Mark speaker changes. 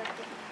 Speaker 1: ಬರ್ತೀನಿ